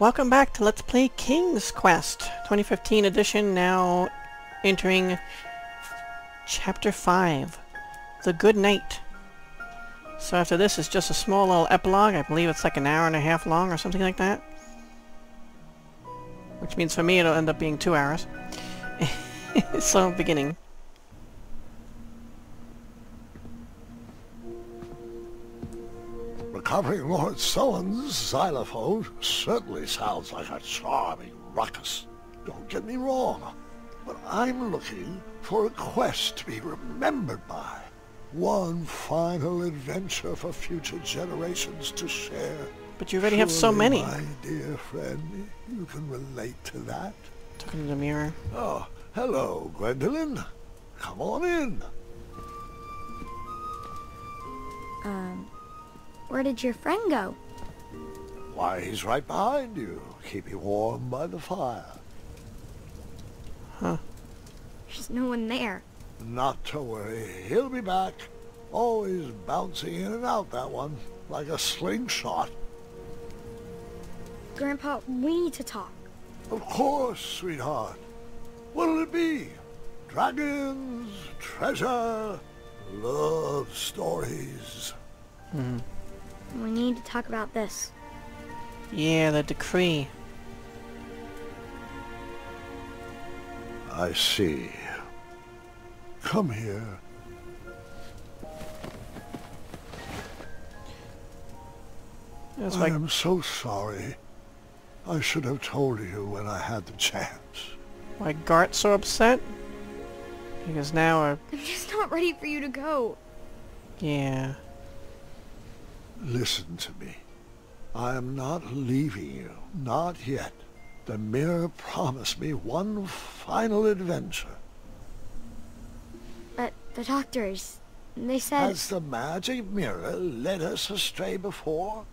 Welcome back to Let's Play King's Quest 2015 edition, now entering Chapter 5, The Good Knight. So after this is just a small little epilogue, I believe it's like an hour and a half long or something like that. Which means for me it'll end up being two hours. so, beginning. Recovering Lord Sullen's xylophone certainly sounds like a charming ruckus. Don't get me wrong, but I'm looking for a quest to be remembered by. One final adventure for future generations to share. But you already have so many. My dear friend, you can relate to that. Talking to the mirror. Oh, hello, Gwendolyn. Come on in. Um, where did your friend go? Why, he's right behind you, Keep keeping warm by the fire. Huh. There's no one there. Not to worry, he'll be back. Always bouncing in and out, that one, like a slingshot. Grandpa, we need to talk. Of course, sweetheart. What'll it be? Dragons, treasure, love stories. Mm-hmm. We need to talk about this. Yeah, the decree. I see. Come here. It's I like, am so sorry. I should have told you when I had the chance. why Gart's so upset? Because now, uh, I'm just not ready for you to go. yeah. Listen to me. I am not leaving you. Not yet. The mirror promised me one final adventure. But the doctors, they said... Has the magic mirror led us astray before?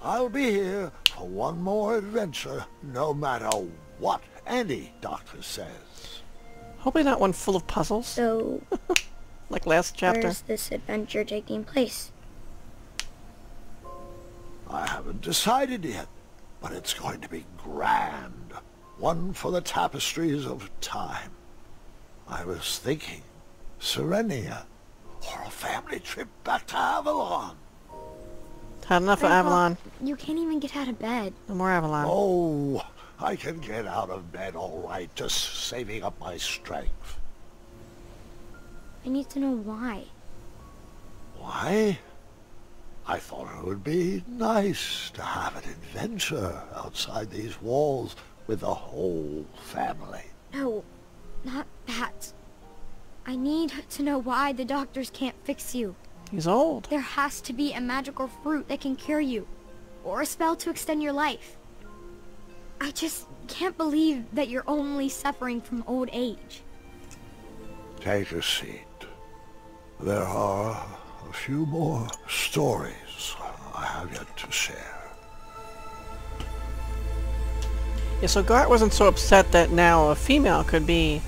I'll be here for one more adventure, no matter what any doctor says. Hopefully not one full of puzzles, So, like last chapter. where's this adventure taking place? I haven't decided yet, but it's going to be grand. One for the tapestries of time. I was thinking Serenia, or a family trip back to Avalon. Had enough of Avalon. You can't even get out of bed. No more Avalon. Oh, I can get out of bed all right, just saving up my strength. I need to know why. Why? I thought it would be nice to have an adventure outside these walls with the whole family. No, not that. I need to know why the doctors can't fix you. He's old. There has to be a magical fruit that can cure you. Or a spell to extend your life. I just can't believe that you're only suffering from old age. Take a seat. There are a few more stories I have yet to share. Yeah, so Gart wasn't so upset that now a female could be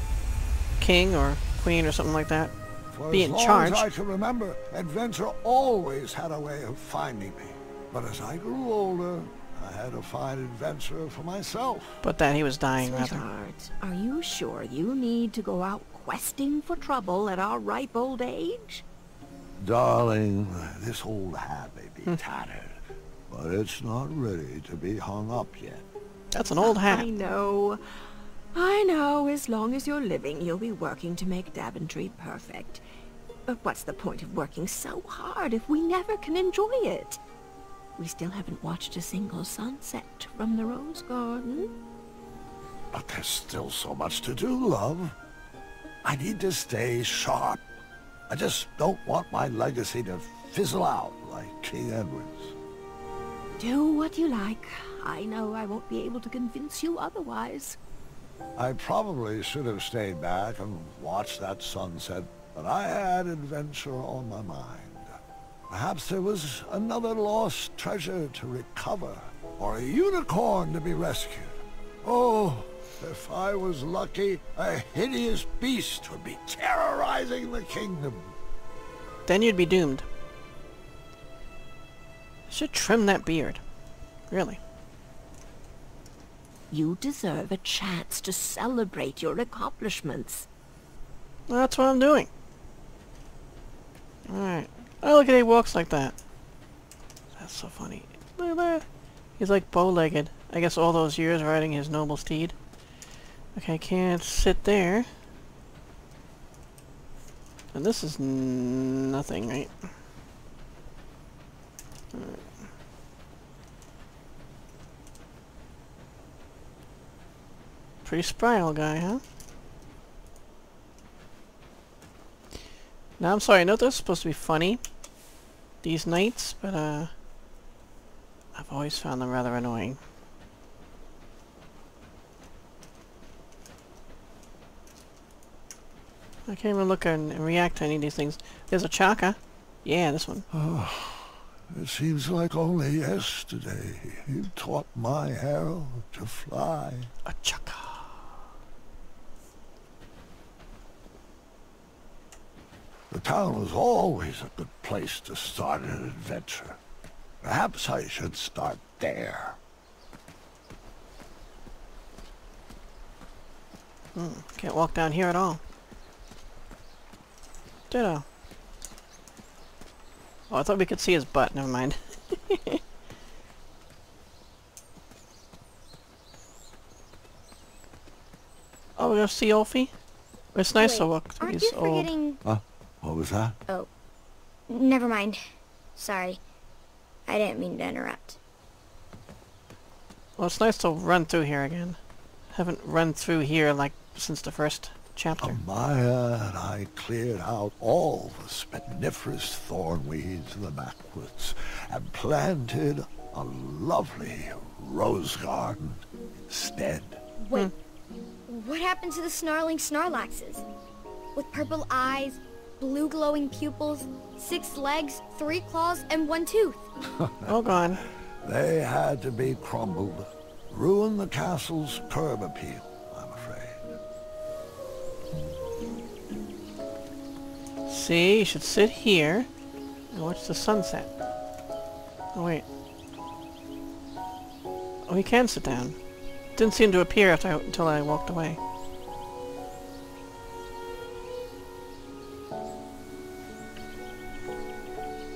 king or queen or something like that. For Be as in long charge. as I can remember, adventure always had a way of finding me. But as I grew older, I had to find adventure for myself. But then he was dying, rather. Sweetheart, are you sure you need to go out questing for trouble at our ripe old age? Darling, this old hat may be hmm. tattered, but it's not ready to be hung up yet. That's an old hat. I know. I know. As long as you're living, you'll be working to make Daventry perfect. But what's the point of working so hard if we never can enjoy it? We still haven't watched a single sunset from the Rose Garden. But there's still so much to do, love. I need to stay sharp. I just don't want my legacy to fizzle out like King Edward's. Do what you like. I know I won't be able to convince you otherwise. I probably should have stayed back and watched that sunset, but I had adventure on my mind. Perhaps there was another lost treasure to recover, or a unicorn to be rescued. Oh, if I was lucky, a hideous beast would be terrorizing the kingdom. Then you'd be doomed. Should trim that beard. Really. You deserve a chance to celebrate your accomplishments. That's what I'm doing. Alright. Oh, look at he walks like that. That's so funny. Look at that. He's like bow-legged. I guess all those years riding his noble steed. Okay, I can't sit there. And this is nothing, right? Pretty spry old guy, huh? Now I'm sorry, I know those are supposed to be funny, these knights, but uh, I've always found them rather annoying. I can't even look and react to any of these things. There's Achaka. Yeah, this one. It seems like only yesterday you taught my arrow to fly. Achaka. The town was always a good place to start an adventure. Perhaps I should start there. Hmm, can't walk down here at all. Ditto. Oh, I thought we could see his butt. Never mind. oh, we're gonna see Ulfie? It's nice Wait, to walk through Aren't these you old... forgetting... What was that? Oh. Never mind. Sorry. I didn't mean to interrupt. Well, it's nice to run through here again. Haven't run through here like since the first chapter. Amaya and I cleared out all the spiniferous thorn weeds in the backwoods and planted a lovely rose garden instead. Wait. What happened to the snarling Snarlaxes? With purple eyes, blue glowing pupils, six legs, three claws, and one tooth. Oh, all gone. They had to be crumbled. Ruin the castle's curb appeal, See, you should sit here and watch the sunset. Oh, wait. Oh, he can sit down. Didn't seem to appear after I, until I walked away.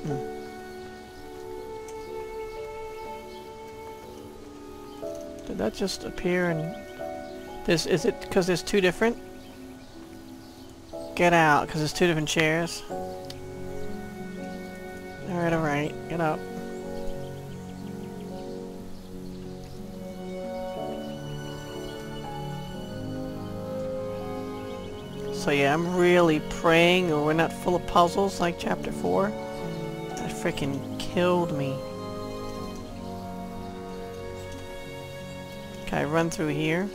Hmm. Did that just appear and... This, is it because there's two different? Get out, because there's two different chairs. Alright, alright, get up. So yeah, I'm really praying we're not full of puzzles like chapter 4. That freaking killed me. I run through here?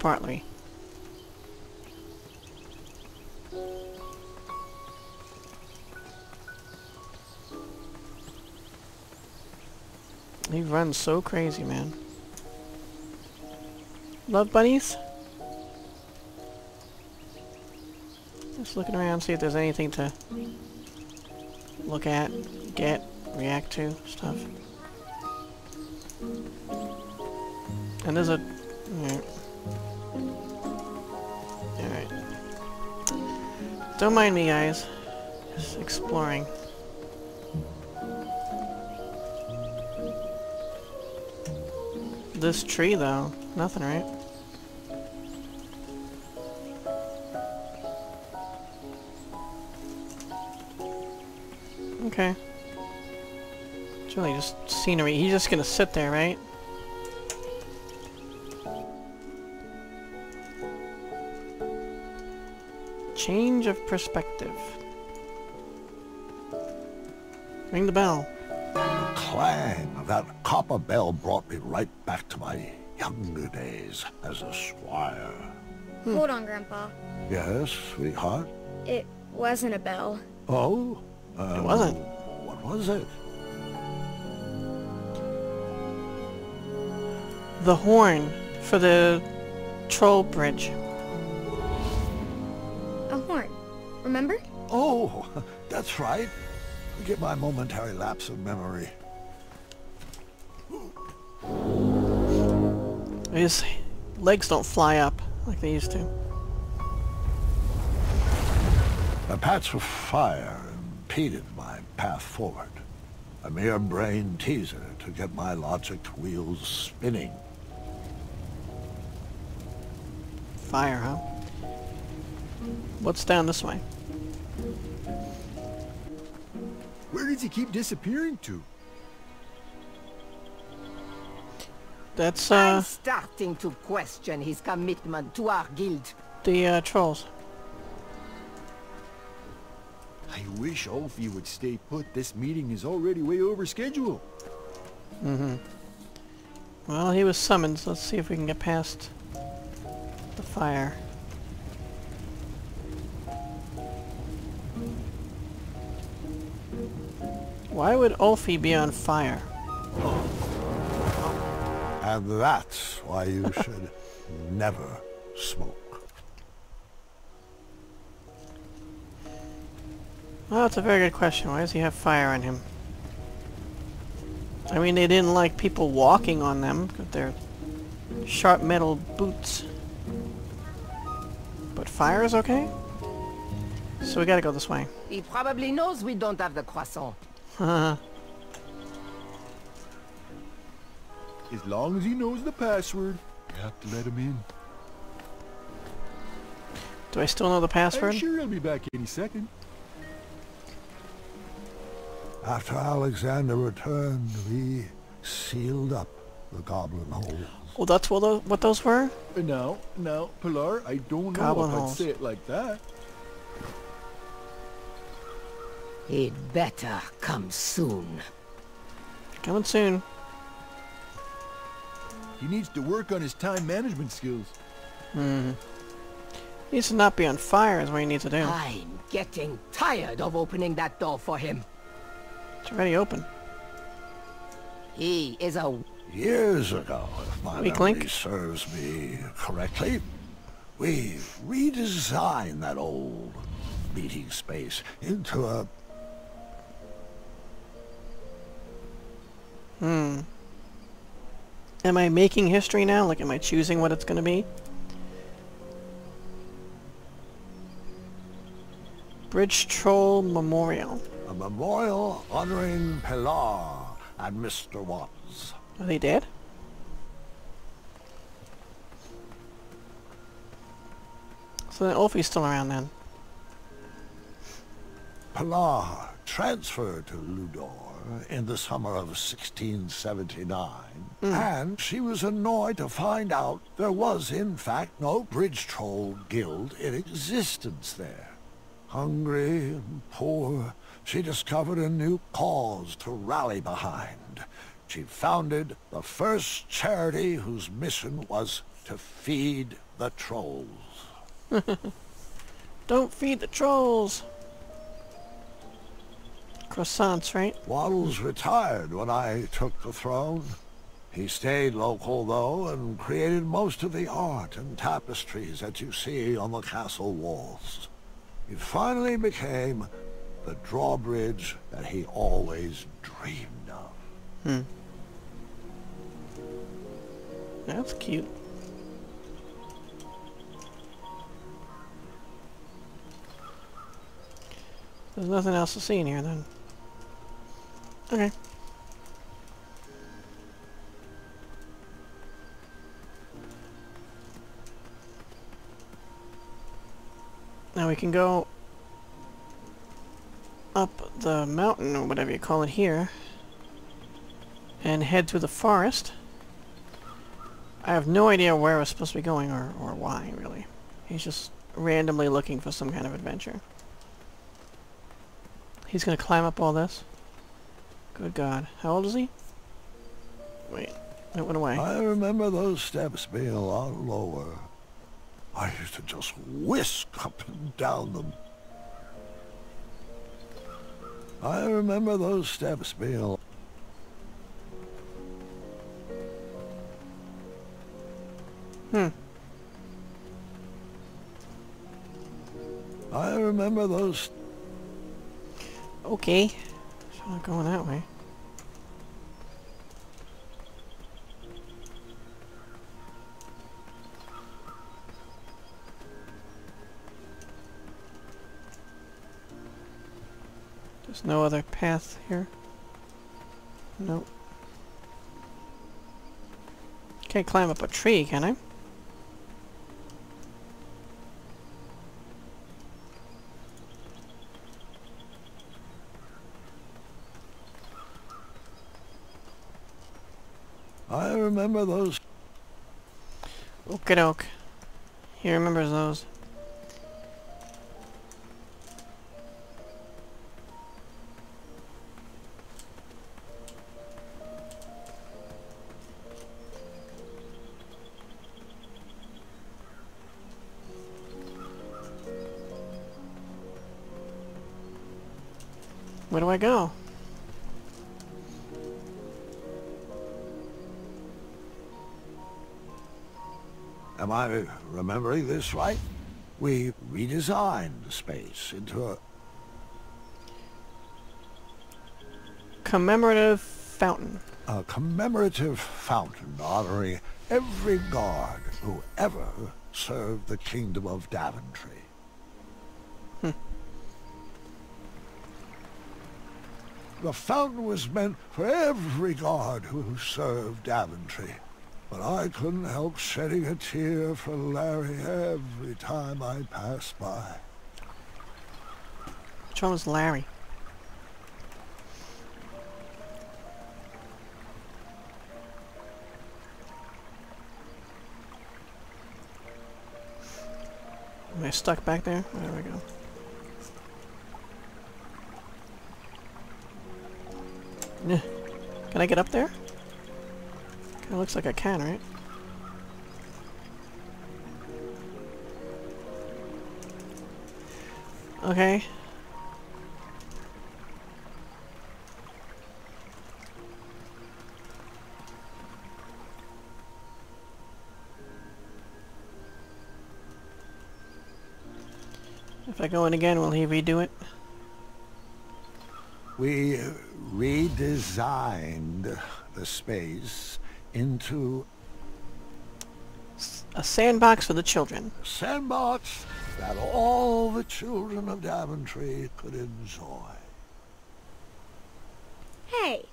Partly. He runs so crazy, man. Love bunnies? Just looking around, see if there's anything to look at, get, react to, stuff. And there's a... Alright. Don't mind me, guys. Just exploring. This tree, though. Nothing, right? Okay. It's really just scenery. He's just gonna sit there, right? Change of perspective. Ring the bell. The clang of that copper bell brought me right back to my younger days as a squire. Hold on, Grandpa. Yes, sweetheart? It wasn't a bell. Oh? Um, It wasn't. What was it? The horn for the troll bridge. Remember? Oh, that's right. Forgive my momentary lapse of memory. His legs don't fly up like they used to. A patch of fire impeded my path forward. A mere brain teaser to get my logic wheels spinning. Fire, huh? What's down this way? Where does he keep disappearing to? That's, I'm uh, starting to question his commitment to our guild. the, uh, trolls. I wish Ulfie would stay put. This meeting is already way over schedule. Mm-hmm. Well, he was summoned, so let's see if we can get past the fire. Why would Ulfie be on fire? And that's why you should never smoke. Well, that's a very good question. Why does he have fire on him? I mean, they didn't like people walking on them with their sharp metal boots. But fire is okay? So we gotta go this way. He probably knows we don't have the croissant. Haha. As long as he knows the password, you have to let him in. Do I still know the password? I'm sure he'll be back any second. After Alexander returned, we sealed up the goblin hole. Oh, that's what those, what those were? Uh, Now, now, Pilar, I don't know Goblin if I'd holes. say it like that. He'd better come soon. Coming soon. He needs to work on his time management skills. Hmm. Needs to not be on fire is what he needs to do. I'm getting tired of opening that door for him. It's already open. He is a... Years ago, if my Weak memory link. serves me correctly, we redesigned that old meeting space into a Hmm. Am I making history now? Like, am I choosing what it's gonna be? Bridge Troll Memorial. a memorial honoring Pilar and Mr. Watts. Are they dead? So then Ulfie's still around then. Pilar transferred to Ludor Uh, in the summer of 1679, mm. and she was annoyed to find out there was in fact no bridge troll guild in existence there. Hungry and poor, she discovered a new cause to rally behind. She founded the first charity whose mission was to feed the trolls. Don't feed the trolls! Croissants, right? Waddles retired when I took the throne. He stayed local, though, and created most of the art and tapestries that you see on the castle walls. He finally became the drawbridge that he always dreamed of. Hmm. That's cute. There's nothing else to see in here then. Okay. Now we can go up the mountain or whatever you call it here and head through the forest. I have no idea where we're supposed to be going or, or why, really. He's just randomly looking for some kind of adventure. He's gonna climb up all this? Good God. How old is he? Wait. It went away. I remember those steps being a lot lower. I used to just whisk up and down them. I remember those steps being a Hmm. I remember those Okay. Not going that way. There's no other path here. Nope. Can't climb up a tree, can I? Remember those Okie doke. He remembers those. Where do I go? Am I remembering this right? We redesigned the space into a... Commemorative fountain. a commemorative fountain honoring every guard who ever served the kingdom of Daventry. Hmm. The fountain was meant for every guard who served Daventry. But I couldn't help shedding a tear for Larry every time I passed by. Which one was Larry? Am I stuck back there? There we go. Nah. Can I get up there? Kinda looks like I can, right? Okay. If I go in again, will he redo it? We uh, redesigned the space into A sandbox for the children. a sandbox that all the children of Daventry could enjoy. Hey,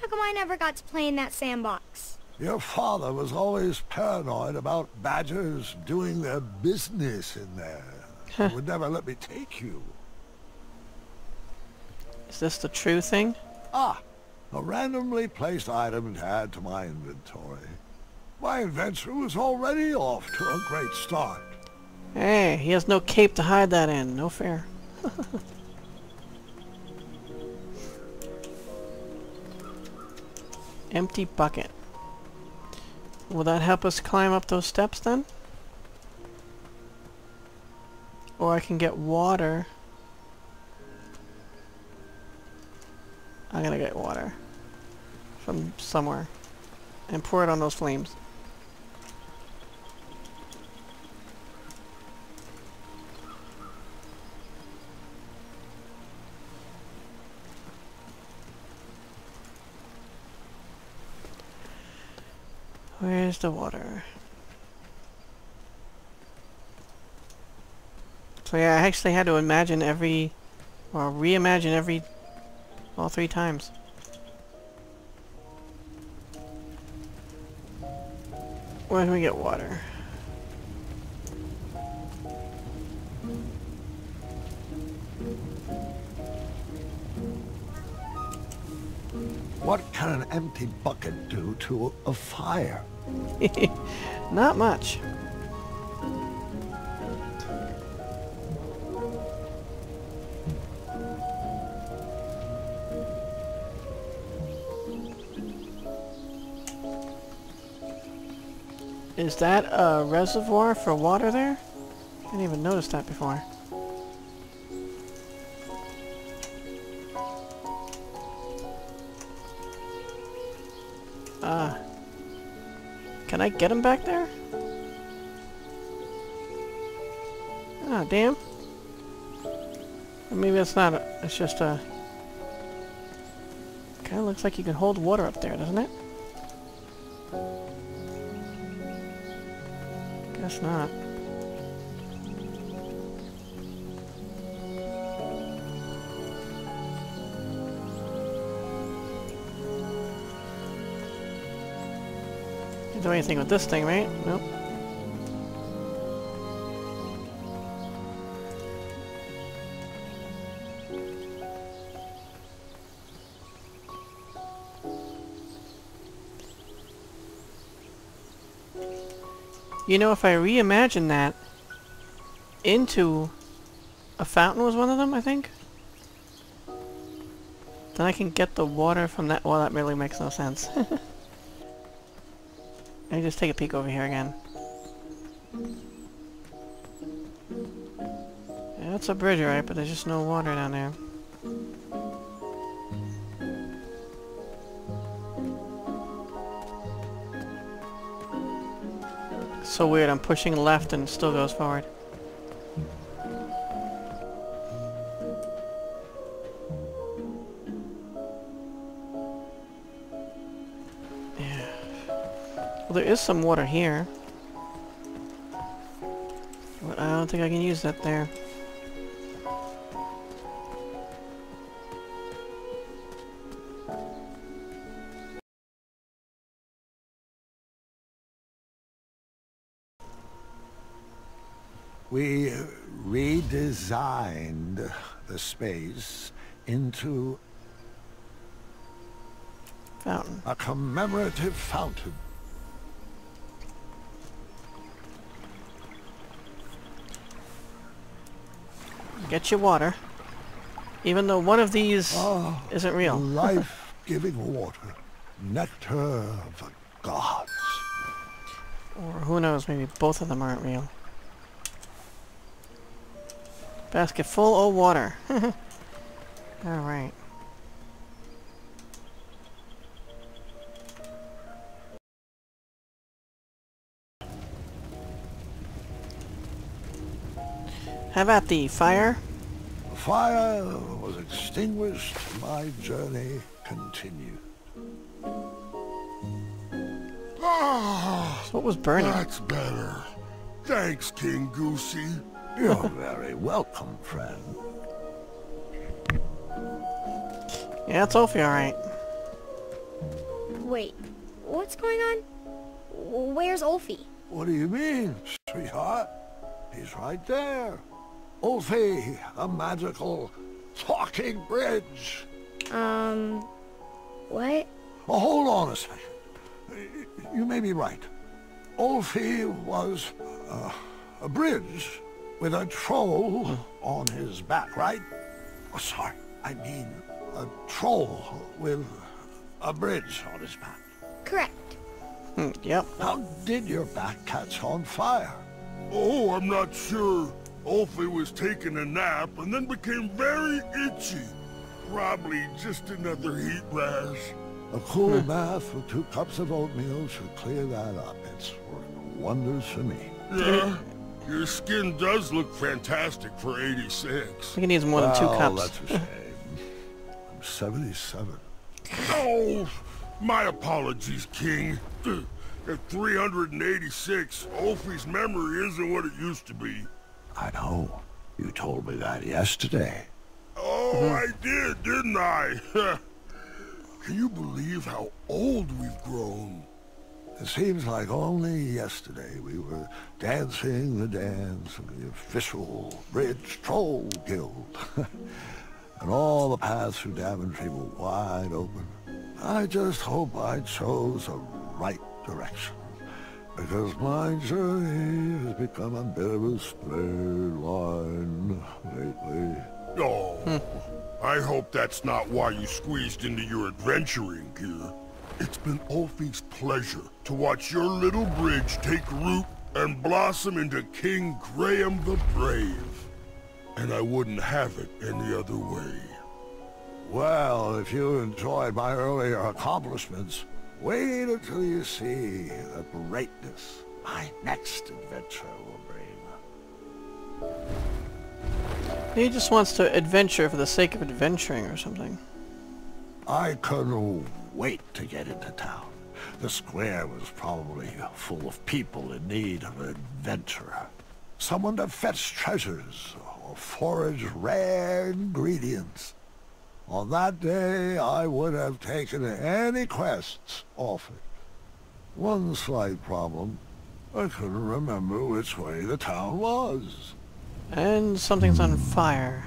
how come I never got to play in that sandbox? Your father was always paranoid about badgers doing their business in there. He would never let me take you. Is this the true thing? Ah, a randomly placed item to add to my inventory. My adventure was already off to a great start. Hey, he has no cape to hide that in. No fair. Empty bucket. Will that help us climb up those steps then? Or I can get water. I'm gonna get water. From somewhere. And pour it on those flames. Where's the water? So yeah, I actually had to imagine every, or reimagine every, all three times. Can we get water? What can an empty bucket do to a fire? Not much. Is that a reservoir for water there? I didn't even notice that before. Ah. Can I get him back there? Ah, damn. Or maybe it's not a, it's just a... Kinda looks like you can hold water up there, doesn't it? That's not. do anything with this thing, right? Nope. You know, if I reimagine that into a fountain was one of them, I think? Then I can get the water from that. Well, that really makes no sense. Let me just take a peek over here again. Yeah, it's a bridge, right? But there's just no water down there. So weird, I'm pushing left and it still goes forward. Yeah. Well, there is some water here. But I don't think I can use that there. We redesigned the space into Fountain. a commemorative fountain. Get your water. Even though one of these Ah, isn't real. Life-giving water. Nectar of the gods. Or who knows, maybe both of them aren't real. Basket full of water. Alright. How about the fire? The fire was extinguished. My journey continued. Ah, So what was burning? that's better. Thanks, King Goosey. You're very welcome, friend. Yeah, it's Ophi alright. Wait, what's going on? Where's Ulfie? What do you mean, sweetheart? He's right there. Ulfi, the magical talking bridge. Um, what? Oh, hold on a second. You may be right. Ulfi was uh, a bridge with a troll on his back, right? Oh, sorry, I mean a troll with a bridge on his back. Correct. Hmm, yep. How did your back catch on fire? Oh, I'm not sure. Ulfi was taking a nap and then became very itchy. Probably just another heat rash. A cool bath with two cups of oatmeal should clear that up. It's worked wonders for me. Yeah, your skin does look fantastic for 86. I think it needs more than two Well, cups. that's a shame. I'm 77. Oh, my apologies, King. At 386, Ulfi's memory isn't what it used to be. I know. You told me that yesterday. Oh, mm-hmm. I did, didn't I? Can you believe how old we've grown? It seems like only yesterday we were dancing the dance of the official Bridge Troll Guild. and all the paths through Daventry were wide open. I just hope I chose the right direction. Because my journey has become a bit of a straight line lately. Oh, I hope that's not why you squeezed into your adventuring gear. It's been Ulfi's pleasure to watch your little bridge take root and blossom into King Graham the Brave. And I wouldn't have it any other way. Well, if you enjoyed my earlier accomplishments, wait until you see the greatness my next adventure will bring. He just wants to adventure for the sake of adventuring or something. I couldn't wait to get into town. The square was probably full of people in need of an adventurer. Someone to fetch treasures or forage rare ingredients. On that day, I would have taken any quests offered. One slight problem. I couldn't remember which way the town was. And something's on fire.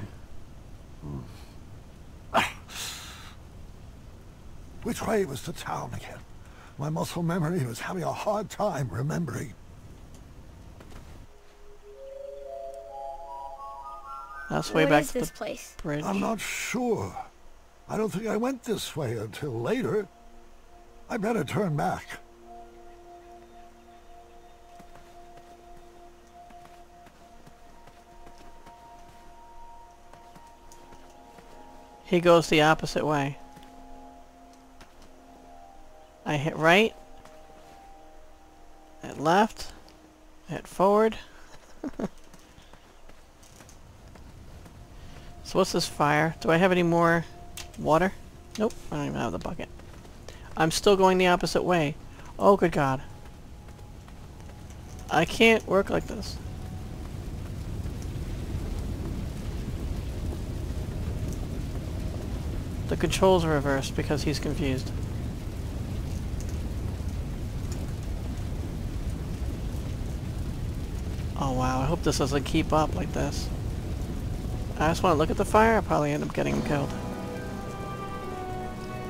Which way was the town again? My muscle memory was having a hard time remembering. That's way What back is to this the place? bridge. I'm not sure. I don't think I went this way until later. I better turn back. He goes the opposite way. I hit right. Hit left. Hit forward. so what's this fire? Do I have any more water? Nope, I don't even have the bucket. I'm still going the opposite way. Oh, good God. I can't work like this. The controls are reversed because he's confused. Oh wow, I hope this doesn't keep up like this. I just want to look at the fire, I'll probably end up getting him killed.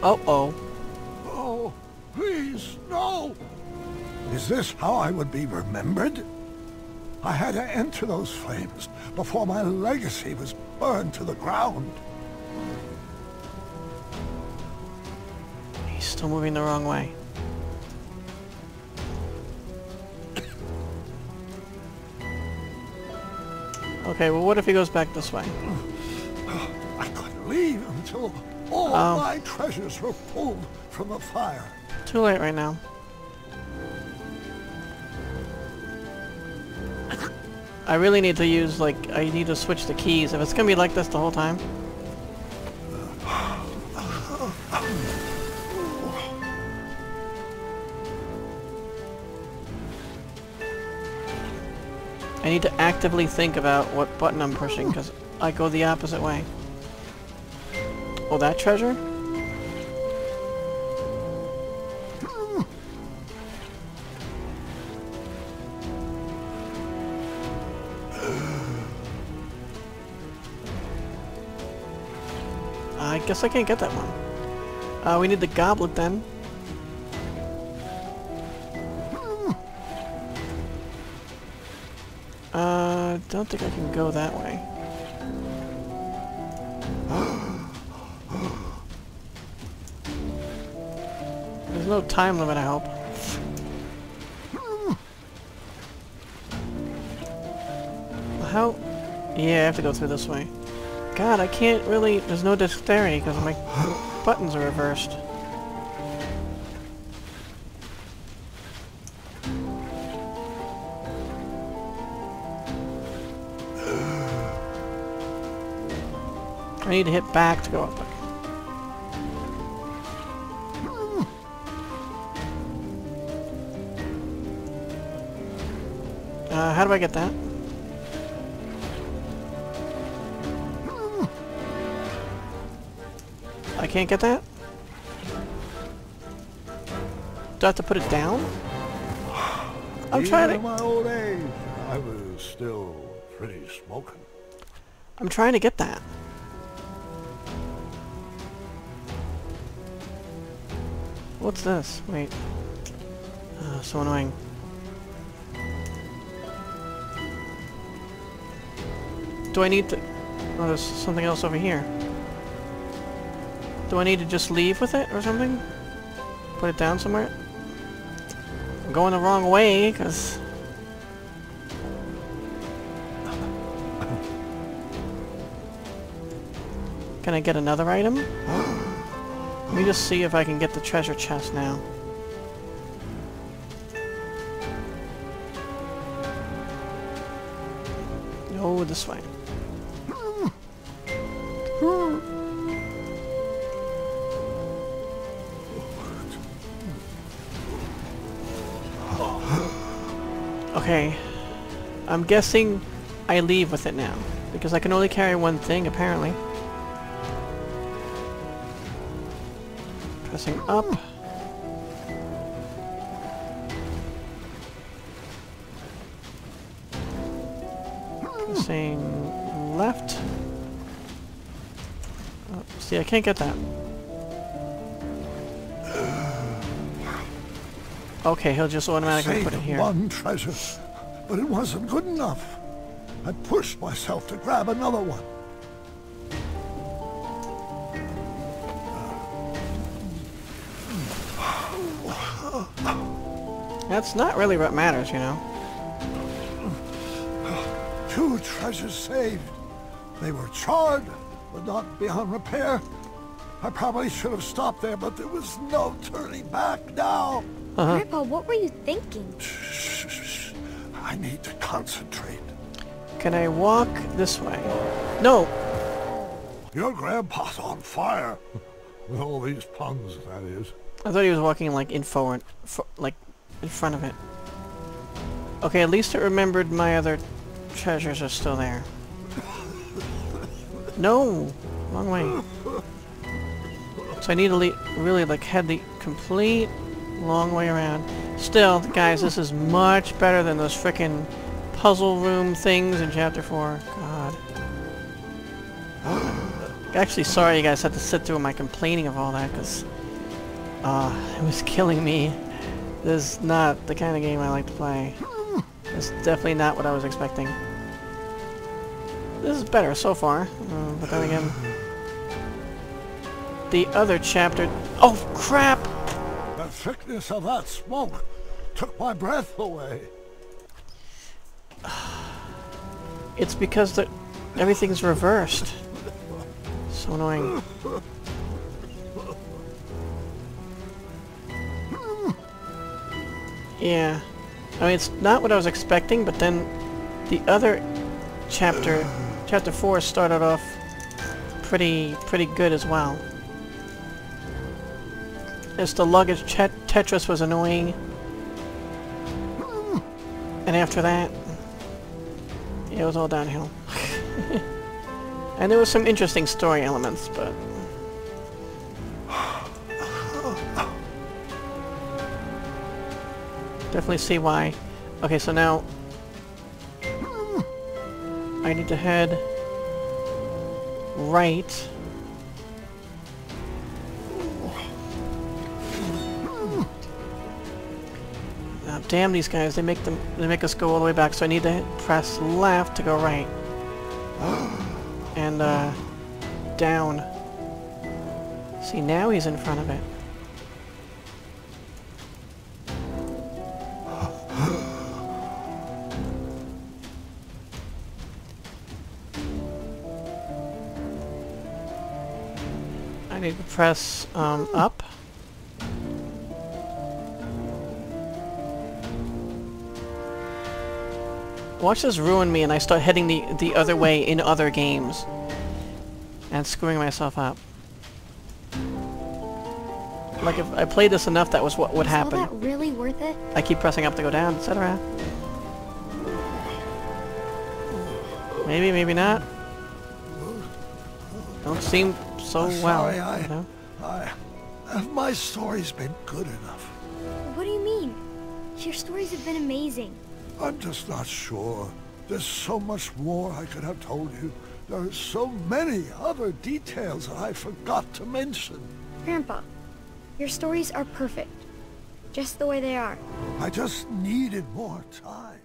Oh oh. Oh, please, no! Is this how I would be remembered? I had to enter those flames before my legacy was burned to the ground. He's still moving the wrong way. Okay, well what if he goes back this way? I couldn't leave until all Um. my treasures were pulled from the fire. Too late right now. I really need to use, like, I need to switch the keys. If it's gonna be like this the whole time. I need to actively think about what button I'm pushing, because I go the opposite way. Oh, that treasure? I guess I can't get that one. Uh, we need the goblet then. Uh, don't think I can go that way. There's no time limit, I hope. How? Yeah, I have to go through this way. God, I can't really... There's no dexterity because my buttons are reversed. Need to hit back to go up. Uh, how do I get that? I can't get that? Do I have to put it down? I'm Even trying in to... my old age, I was still pretty smoking. I'm trying to get that. What's this? Wait. Uh, so annoying. Do I need to... Oh, there's something else over here. Do I need to just leave with it or something? Put it down somewhere? I'm going the wrong way, because... Can I get another item? Let me just see if I can get the treasure chest now. Oh, this way. Okay. I'm guessing I leave with it now. Because I can only carry one thing, apparently. Pressing up. Pressing left. Oh, see, I can't get that. Okay, he'll just automatically put it here. one treasure, but it wasn't good enough. I pushed myself to grab another one. That's not really what matters, you know. Two treasures saved. They were charred, but not beyond repair. I probably should have stopped there, but there was no turning back now. Uh-huh. Grandpa, what were you thinking? Shh, shh, shh. I need to concentrate. Can I walk this way? No! Your grandpa's on fire. With all these puns, that is. I thought he was walking like in forward, fo like in front of it. Okay, at least it remembered my other treasures are still there. No! Long way. So I need to really like head the complete long way around. Still, guys, this is much better than those frickin' puzzle room things in Chapter 4. God. Actually, sorry you guys had to sit through my complaining of all that, because uh, it was killing me. This is not the kind of game I like to play. It's definitely not what I was expecting. This is better so far, uh, but then again... The other chapter... Oh, crap! The thickness of that smoke took my breath away. It's because the everything's reversed. So annoying. Yeah. I mean, it's not what I was expecting, but then the other chapter, chapter 4, started off pretty, pretty good as well. As the luggage chet Tetris was annoying. And after that, it was all downhill. and there was some interesting story elements, but... Definitely see why. Okay, so now... I need to head... right. Damn these guys, they make them they make us go all the way back, so I need to press left to go right. and uh down. See now he's in front of it. I need to press um, up. Watch this ruin me and I start heading the, the other way in other games. And screwing myself up. Like if I played this enough, that was what would Is happen. that really worth it? I keep pressing up to go down, etc. Maybe, maybe not. Don't seem so I'm well. sorry, I- you know? I, have my stories been good enough? What do you mean? Your stories have been amazing. I'm just not sure. There's so much more I could have told you. There are so many other details that I forgot to mention. Grandpa, your stories are perfect. Just the way they are. I just needed more time.